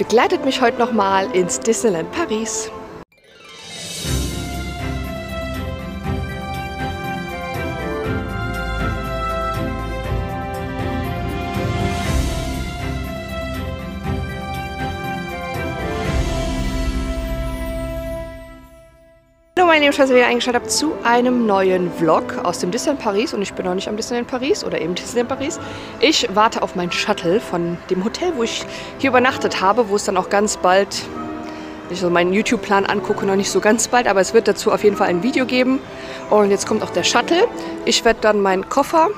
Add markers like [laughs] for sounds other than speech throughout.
begleitet mich heute nochmal ins Disneyland Paris. Meine Lieben, schön, dass ihr wieder eingeschaltet habt zu einem neuen Vlog aus dem Disneyland Paris. Und ich bin noch nicht am Disneyland Paris oder eben Disneyland Paris. Ich warte auf mein Shuttle von dem Hotel, wo ich hier übernachtet habe, wo es dann auch ganz bald, wenn ich so meinen YouTube-Plan angucke, noch nicht so ganz bald, aber es wird dazu auf jeden Fall ein Video geben. Und jetzt kommt auch der Shuttle. Ich werde dann meinen Koffer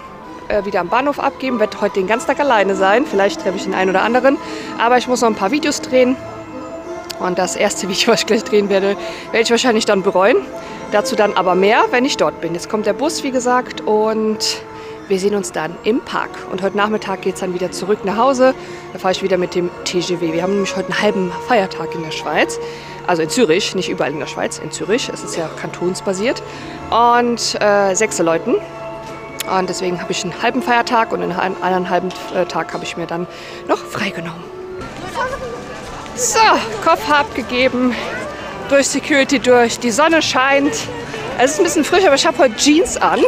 äh, wieder am Bahnhof abgeben, werde heute den ganzen Tag alleine sein. Vielleicht treffe ich den einen oder anderen. Aber ich muss noch ein paar Videos drehen. Und das erste [laughs] Video, was ich gleich drehen werde, werde ich wahrscheinlich dann bereuen. Dazu dann aber mehr, wenn ich dort bin. Jetzt kommt der Bus, wie gesagt, und wir sehen uns dann im Park. Und heute Nachmittag geht es dann wieder zurück nach Hause. Da fahre ich wieder mit dem TGW. Wir haben nämlich heute einen halben Feiertag in der Schweiz. Also in Zürich, nicht überall in der Schweiz, in Zürich. Es ist ja kantonsbasiert. Und äh, sechs Leuten. Und deswegen habe ich einen halben Feiertag und einen anderen halben äh, Tag habe ich mir dann noch freigenommen. So, Koffer abgegeben, durch Security durch. Die Sonne scheint. Es ist ein bisschen frisch, aber ich habe heute Jeans an.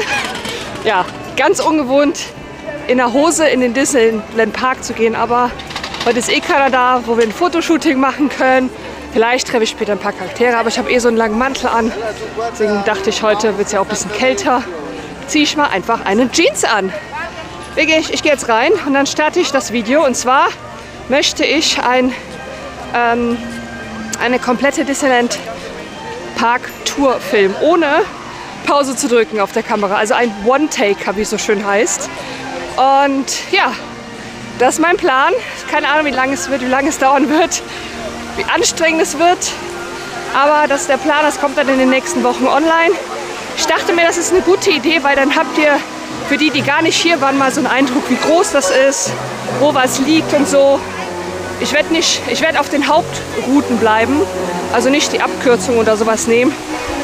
Ja, ganz ungewohnt, in der Hose in den Disneyland Park zu gehen. Aber heute ist eh keiner da, wo wir ein Fotoshooting machen können. Vielleicht treffe ich später ein paar Charaktere, aber ich habe eh so einen langen Mantel an. Deswegen dachte ich, heute wird es ja auch ein bisschen kälter. Ziehe ich mal einfach einen Jeans an. Ich? Ich gehe jetzt rein und dann starte ich das Video. Und zwar möchte ich ein ähm, eine komplette Disneyland Park Tour Film, ohne Pause zu drücken auf der Kamera. Also ein One-Take, wie es so schön heißt. Und ja, das ist mein Plan. Keine Ahnung, wie lange es wird, wie lange es dauern wird, wie anstrengend es wird. Aber das ist der Plan, das kommt dann in den nächsten Wochen online. Ich dachte mir, das ist eine gute Idee, weil dann habt ihr für die, die gar nicht hier waren, mal so einen Eindruck, wie groß das ist, wo was liegt und so. Ich werde nicht, ich werde auf den Hauptrouten bleiben, also nicht die Abkürzung oder sowas nehmen.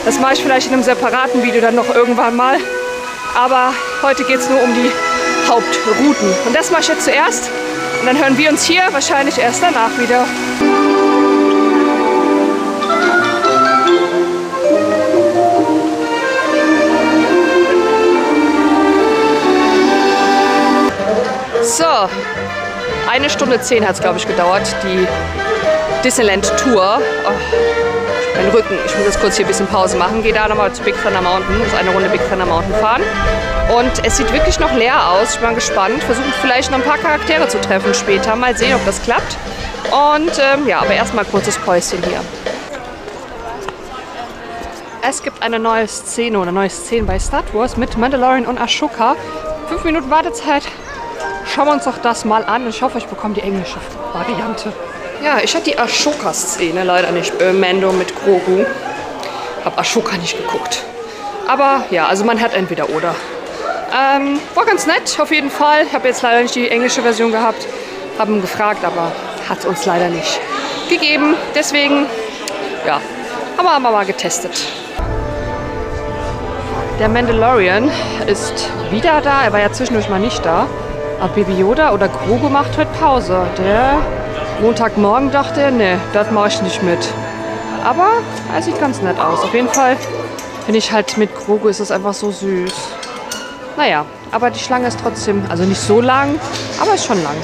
Das mache ich vielleicht in einem separaten Video dann noch irgendwann mal. Aber heute geht es nur um die Hauptrouten. Und das mache ich jetzt zuerst. Und dann hören wir uns hier wahrscheinlich erst danach wieder. Eine Stunde zehn hat es, glaube ich, gedauert, die Disneyland Tour. Oh, mein Rücken. Ich muss jetzt kurz hier ein bisschen Pause machen. Gehe da nochmal zu Big Thunder Mountain, muss eine Runde Big Thunder Mountain fahren. Und es sieht wirklich noch leer aus. Ich bin gespannt. Versuchen vielleicht noch ein paar Charaktere zu treffen später. Mal sehen, ob das klappt. Und ähm, ja, aber erstmal kurzes Päuschen hier. Es gibt eine neue Szene oder neue Szene bei Star Wars mit Mandalorian und Ashoka. Fünf Minuten Wartezeit. Schauen wir uns doch das mal an. Ich hoffe, ich bekomme die englische Variante. Ja, ich hatte die Ashoka-Szene leider nicht. Äh, Mando mit Grogu. Hab Ashoka nicht geguckt. Aber ja, also man hat entweder oder. Ähm, war ganz nett, auf jeden Fall. Ich habe jetzt leider nicht die englische Version gehabt. Haben gefragt, aber hat uns leider nicht gegeben. Deswegen, ja, haben wir mal getestet. Der Mandalorian ist wieder da. Er war ja zwischendurch mal nicht da. Aber Baby Yoda oder Grogu macht heute Pause. Der Montagmorgen dachte er, nee, das mache ich nicht mit. Aber er sieht ganz nett aus. Auf jeden Fall finde ich halt mit Grogu ist es einfach so süß. Naja, aber die Schlange ist trotzdem, also nicht so lang, aber ist schon lang.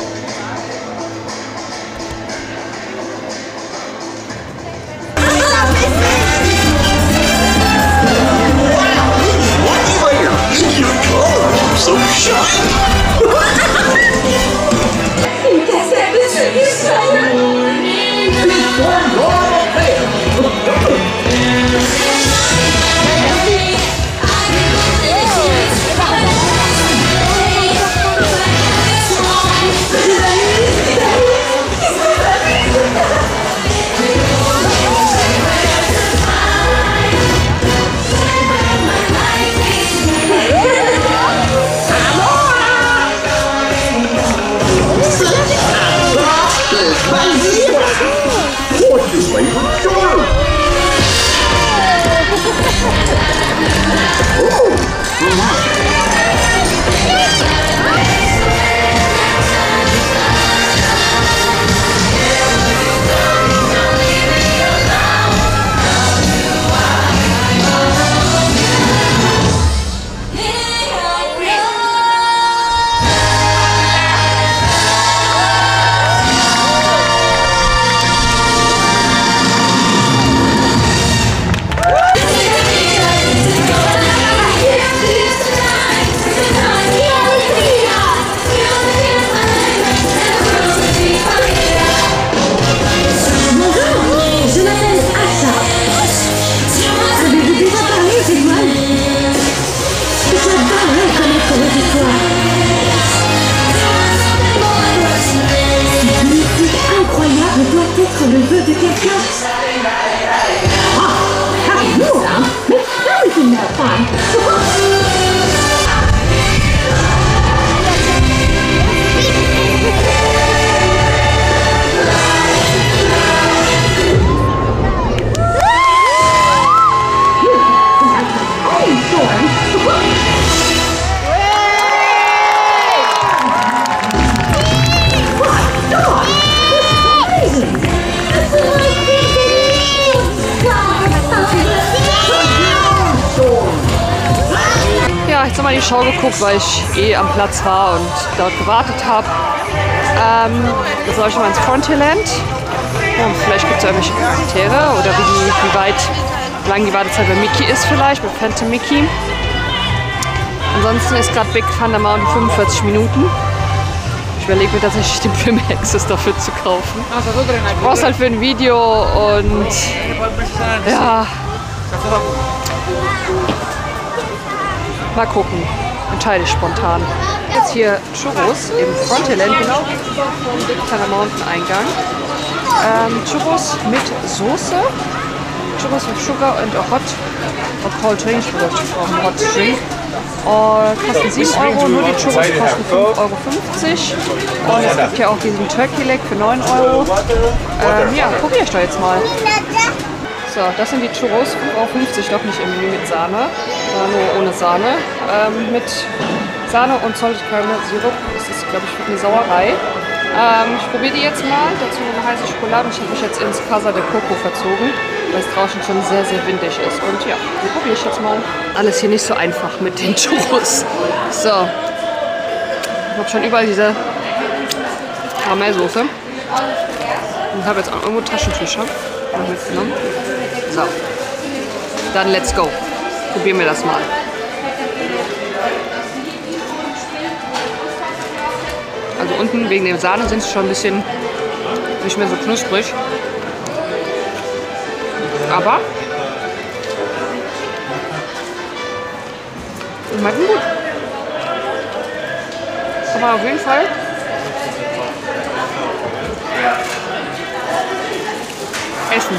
Geguckt, weil ich eh am Platz war und dort gewartet habe. Ähm, jetzt soll ich mal ins Frontierland. Ja, vielleicht gibt es irgendwelche Charaktere oder wie, die, wie weit, lang die Wartezeit bei Mickey ist vielleicht, bei Phantom Mickey. Ansonsten ist gerade Big Thunder Mountain 45 Minuten. Ich überlege mir tatsächlich den Film Access dafür zu kaufen. Du brauchst halt für ein Video und ja, Mal gucken. Entscheide ich spontan. Jetzt hier Churros im Frontierland, genau vom Big Mountain Eingang. Ähm, Churros mit Soße. Churros with sugar and a hot or cold drink. Ich würde brauchen hot drink. Und kosten 7 Euro, nur die Churros kosten 5,50 Euro. Und es gibt hier auch diesen Turkey Leg für 9 Euro. Ähm, ja, probiere ich doch jetzt mal. So, das sind die Churros, 5,50 Euro, doch nicht im Menü mit Sahne, nur ohne Sahne. Ähm, mit Sahne und Salted Caramel Sirup. Das ist, glaube ich, eine Sauerei. Ähm, ich probiere die jetzt mal. Dazu eine heiße Schokolade. Ich habe mich jetzt ins Casa de Coco verzogen, weil es draußen schon sehr, sehr windig ist. Und ja, die probiere ich jetzt mal. Alles hier nicht so einfach mit den Churros. So. Ich habe schon überall diese Karamellsoße. Und habe jetzt auch irgendwo Taschentücher mitgenommen. So. Dann let's go. Probieren wir das mal. Also unten wegen der Sahne sind sie schon ein bisschen nicht mehr so knusprig. Aber schmecken gut. Man auf jeden Fall essen.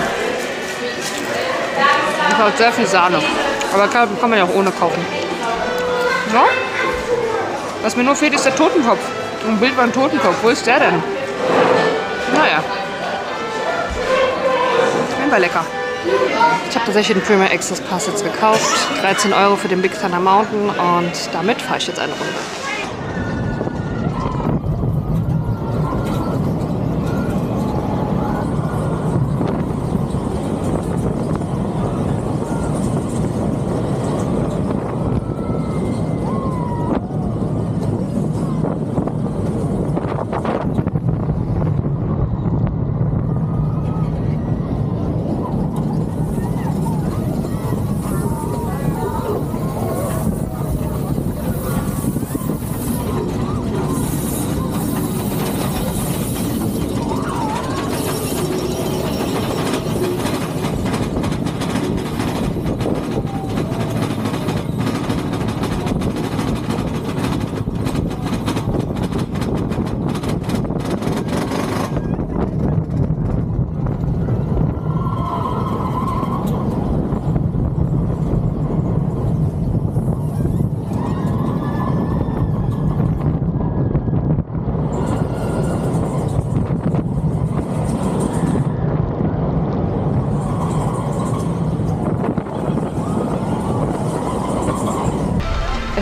Ich habe sehr viel Sahne. Aber kann, kann man ja auch ohne kaufen. So. Was mir nur fehlt, ist der Totenkopf. Ein Bild beim Totenkopf. Wo ist der denn? Naja. War lecker. Ich habe tatsächlich den Premier Access Pass jetzt gekauft. 13 Euro für den Big Thunder Mountain und damit fahre ich jetzt eine Runde.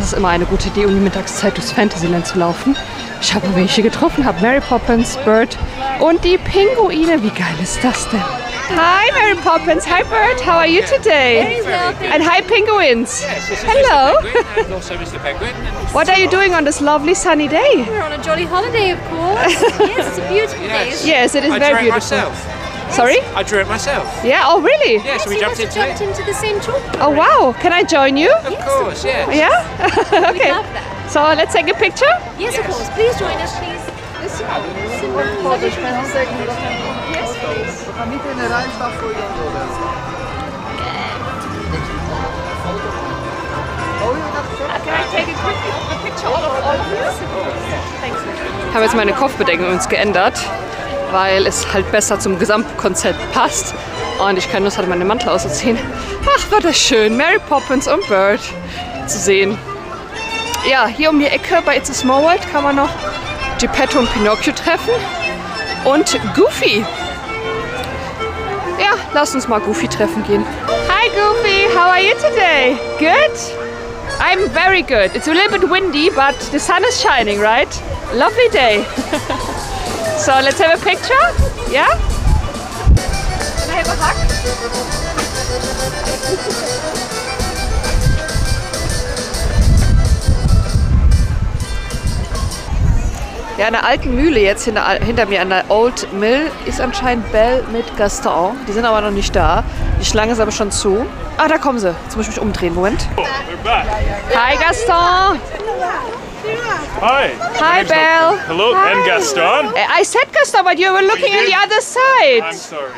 Es ist immer eine gute Idee, um die Mittagszeit durchs Fantasyland zu laufen. Ich habe welche getroffen, habe Mary Poppins, Bird und die Pinguine. Wie geil ist das denn? Hi Mary Poppins, hi Bird, how are you today? And hi Penguins. Hello. Also. What are you doing on this lovely sunny day? We're on a jolly holiday, of course. [laughs] yes, it's a beautiful day. Yes, it is very beautiful. Myself. Sorry? I drew it myself. Yeah, oh really? Yeah, so we jumped into have jumped it. into the same chalk. Oh wow, can I join you? Of course, yeah. Yeah? [laughs] okay. love that. So let's take a picture. Yes, of course. Please join us, please. Ich habe jetzt meine Kopfbedeckung uns geändert. Weil es halt besser zum Gesamtkonzept passt. Und ich keine Lust hatte, meinen Mantel auszuziehen. Ach, war das schön, Mary Poppins und Bird zu sehen. Ja, hier um die Ecke bei It's a Small World kann man noch Geppetto und Pinocchio treffen. Und Goofy. Ja, lass uns mal Goofy treffen gehen. Hi Goofy, how are you today? Good? I'm very good. It's a little bit windy, but the sun is shining, right? Lovely day. [laughs] so let's have a picture? Yeah? Can I have a hug? Ja, an der alten Mühle jetzt hinter, hinter mir, an der Old Mill, ist anscheinend Belle mit Gaston. Die sind aber noch nicht da. Die Schlange ist aber schon zu. Ah, da kommen sie. Jetzt muss ich mich umdrehen. Moment. Hi, Gaston. Hi. Hi, Belle. Hello, and Gaston. I said Gaston, but you were looking at the other I'm side. sorry.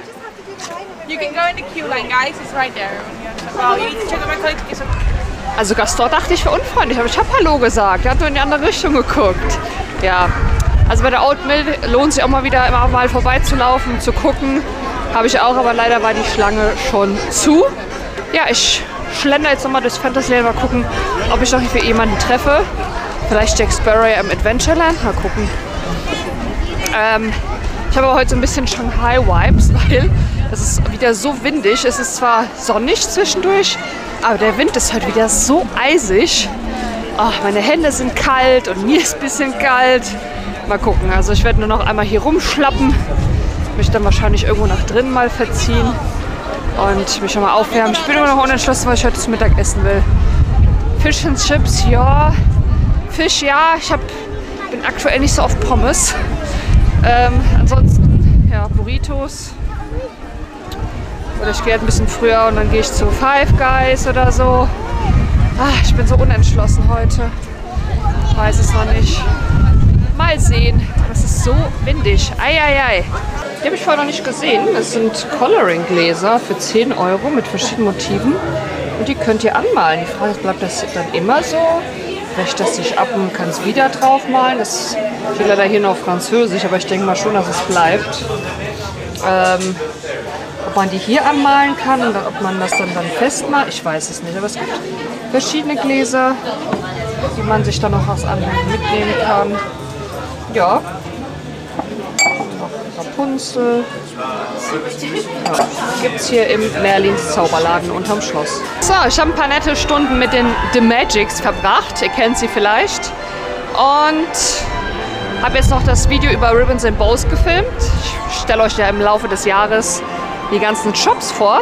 You can go in the queue line, guys. It's right there. Well, you need to check out my colleague. Also Gaston dachte ich wäre unfreundlich, aber ich habe Hallo gesagt. Er hat nur in die andere Richtung geguckt. Ja, also bei der Old Mill lohnt sich auch mal wieder immer mal vorbeizulaufen, zu gucken. Habe ich auch, aber leider war die Schlange schon zu. Ja, ich schlender jetzt nochmal durchs Fantasyland, mal gucken, ob ich noch für jemanden treffe. Vielleicht Jack Sparrow im Adventureland, mal gucken. Ähm, ich habe aber heute so ein bisschen Shanghai-Vibes, [laughs] weil es ist wieder so windig. Es ist zwar sonnig zwischendurch, aber der Wind ist heute wieder so eisig. Ach, meine Hände sind kalt und mir ist ein bisschen kalt. Mal gucken. Also ich werde nur noch einmal hier rumschlappen. Mich dann wahrscheinlich irgendwo nach drinnen mal verziehen. Und mich schon mal aufwärmen. Ich bin immer noch unentschlossen, was ich heute zum Mittag essen will. Fish and Chips, ja. Fisch, ja. Ich hab, bin aktuell nicht so auf Pommes. Ähm, ansonsten, ja, Burritos. Oder ich gehe halt ein bisschen früher und dann gehe ich zu Five Guys oder so. Ah, ich bin so unentschlossen heute. Weiß es noch nicht. Mal sehen. Es ist so windig. Eieiei. Die habe ich vorher noch nicht gesehen. Das sind Coloring-Gläser für 10 Euro mit verschiedenen Motiven. Und die könnt ihr anmalen. Die Frage ist, bleibt das dann immer so? Wäscht das sich ab und kann es wieder draufmalen? Das steht leider hier nur auf Französisch, aber ich denke mal schon, dass es bleibt. Ähm, ob man die hier anmalen kann und ob man das dann, dann festmacht, ich weiß es nicht. Aber es gibt verschiedene Gläser, die man sich dann noch aus anderen mitnehmen kann. Ja. Rapunzel. Ja. Es hier im Merlins Zauberladen unterm Schloss. So, ich habe ein paar nette Stunden mit den The Magics verbracht. Ihr kennt sie vielleicht. Und habe jetzt noch das Video über Ribbons and Bows gefilmt. Ich stelle euch ja im Laufe des Jahres die ganzen Shops vor.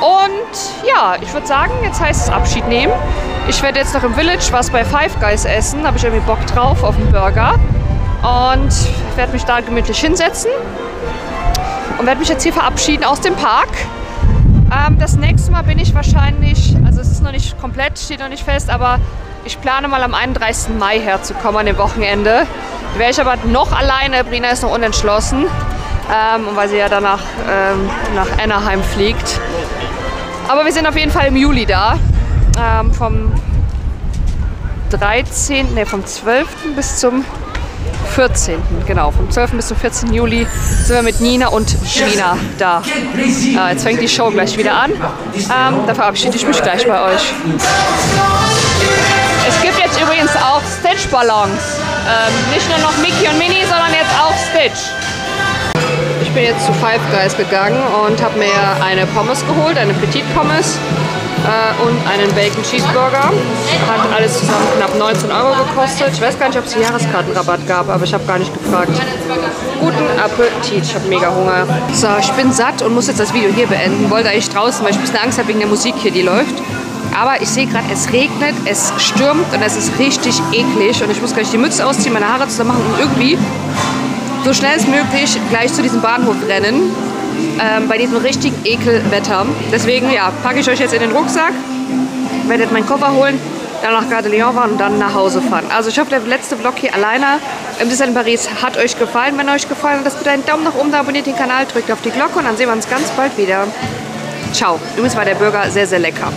Und ja, ich würde sagen, jetzt heißt es Abschied nehmen. Ich werde jetzt noch im Village was bei Five Guys essen. Da habe ich irgendwie Bock drauf auf einen Burger. Und werde mich da gemütlich hinsetzen. Und werde mich jetzt hier verabschieden aus dem Park. Ähm, das nächste Mal bin ich wahrscheinlich, also es ist noch nicht komplett, steht noch nicht fest, aber ich plane mal am 31. Mai herzukommen an dem Wochenende. Da wäre ich aber noch alleine, Brina ist noch unentschlossen. Ähm, weil sie ja danach ähm, nach Anaheim fliegt. Aber wir sind auf jeden Fall im Juli da. Ähm, vom 13., ne, vom 12. bis zum 14. Genau, vom 12. bis zum 14. Juli sind wir mit Nina und Gina da. Äh, jetzt fängt die Show gleich wieder an. Ähm, da verabschiede ich mich gleich bei euch. Es gibt jetzt übrigens auch Stitch-Ballons. Ähm, nicht nur noch Mickey und Minnie, sondern jetzt auch Stitch. Ich bin jetzt zu Five Guys gegangen und habe mir eine Pommes geholt, eine Petit Pommes äh, und einen Bacon Cheeseburger. Hat alles zusammen knapp 19 Euro gekostet. Ich weiß gar nicht, ob es Jahreskartenrabatt gab, aber ich habe gar nicht gefragt. Guten Appetit, ich habe mega Hunger. So, ich bin satt und muss jetzt das Video hier beenden. Wollte eigentlich draußen, weil ich ein bisschen Angst habe wegen der Musik hier, die läuft. Aber ich sehe gerade, es regnet, es stürmt und es ist richtig eklig. Und ich muss gleich die Mütze ausziehen, meine Haare zusammen machen und irgendwie so schnell als möglich gleich zu diesem Bahnhof rennen. Ähm, bei diesem richtigen Ekelwetter. Deswegen, ja, packe ich euch jetzt in den Rucksack, werdet meinen Koffer holen, dann nach Gare de Lyon fahren und dann nach Hause fahren. Also ich hoffe, der letzte Vlog hier alleine im Disneyland Paris hat euch gefallen. Wenn euch gefallen hat, lasst bitte einen Daumen nach oben da, abonniert den Kanal, drückt auf die Glocke und dann sehen wir uns ganz bald wieder. Ciao. Übrigens war der Burger sehr, sehr lecker.